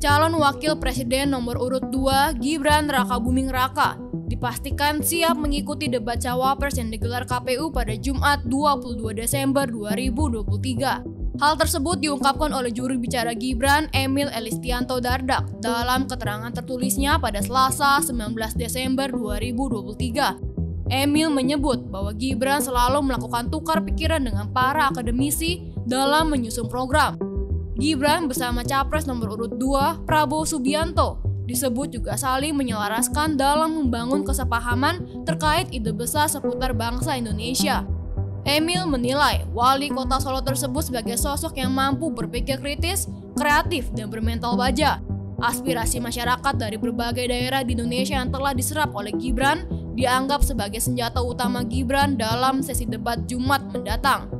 Calon Wakil Presiden nomor urut 2 Gibran Raka Buming Raka dipastikan siap mengikuti debat cawapres yang digelar KPU pada Jumat 22 Desember 2023. Hal tersebut diungkapkan oleh juru bicara Gibran, Emil Elistianto Dardak, dalam keterangan tertulisnya pada Selasa 19 Desember 2023. Emil menyebut bahwa Gibran selalu melakukan tukar pikiran dengan para akademisi dalam menyusun program. Gibran bersama capres nomor urut 2 Prabowo Subianto disebut juga saling menyelaraskan dalam membangun kesepahaman terkait ide besar seputar bangsa Indonesia. Emil menilai wali kota Solo tersebut sebagai sosok yang mampu berpikir kritis, kreatif, dan bermental baja. Aspirasi masyarakat dari berbagai daerah di Indonesia yang telah diserap oleh Gibran dianggap sebagai senjata utama Gibran dalam sesi debat Jumat mendatang.